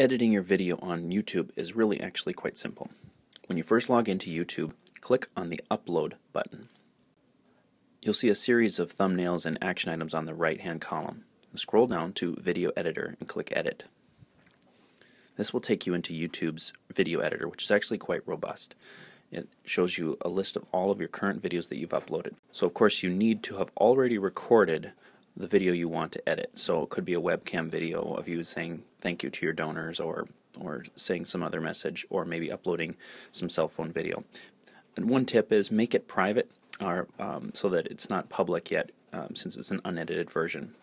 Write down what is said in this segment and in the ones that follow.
Editing your video on YouTube is really actually quite simple. When you first log into YouTube, click on the Upload button. You'll see a series of thumbnails and action items on the right hand column. Scroll down to Video Editor and click Edit. This will take you into YouTube's video editor, which is actually quite robust. It shows you a list of all of your current videos that you've uploaded. So of course you need to have already recorded the video you want to edit. So it could be a webcam video of you saying thank you to your donors or or saying some other message or maybe uploading some cell phone video. And one tip is make it private or um, so that it's not public yet um, since it's an unedited version.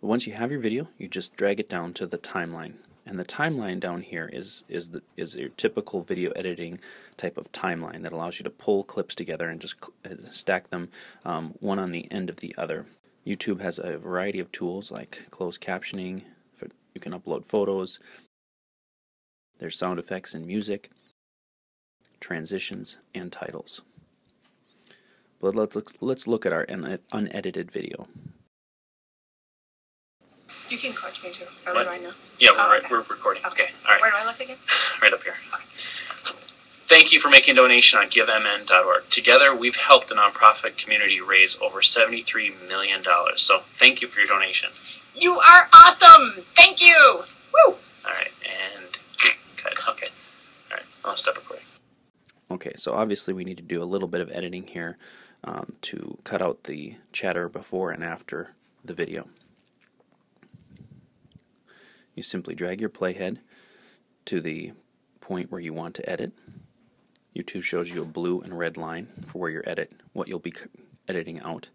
But once you have your video, you just drag it down to the timeline. And the timeline down here is is the, is your typical video editing type of timeline that allows you to pull clips together and just uh, stack them um, one on the end of the other. YouTube has a variety of tools like closed captioning. For, you can upload photos. There's sound effects and music, transitions, and titles. But let's look, let's look at our unedited video. You can coach me too. Or what? do I know? Yeah, we're, oh, right, we're recording. Okay. okay. all right. Where do I look again? Right up here. Okay. Thank you for making a donation on GiveMN.org. Together, we've helped the nonprofit community raise over $73 million. So thank you for your donation. You are awesome! Thank you! Woo! All right, and cut. Okay. All right, I'll stop recording. Okay, so obviously we need to do a little bit of editing here um, to cut out the chatter before and after the video. You simply drag your playhead to the point where you want to edit. YouTube shows you a blue and red line for where you edit, what you'll be editing out.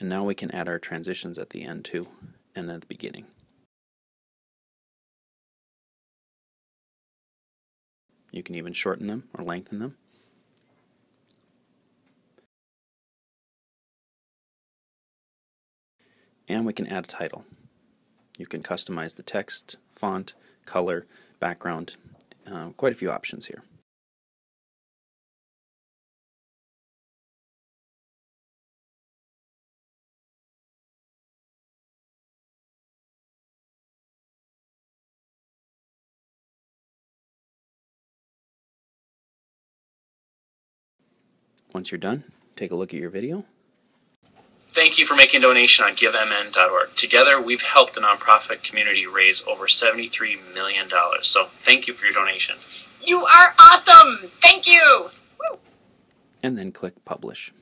And now we can add our transitions at the end too, and at the beginning. You can even shorten them or lengthen them. And we can add a title. You can customize the text, font, color, background, uh, quite a few options here. Once you're done, take a look at your video. Thank you for making a donation on GiveMN.org. Together, we've helped the nonprofit community raise over $73 million. So thank you for your donation. You are awesome! Thank you! Woo. And then click Publish.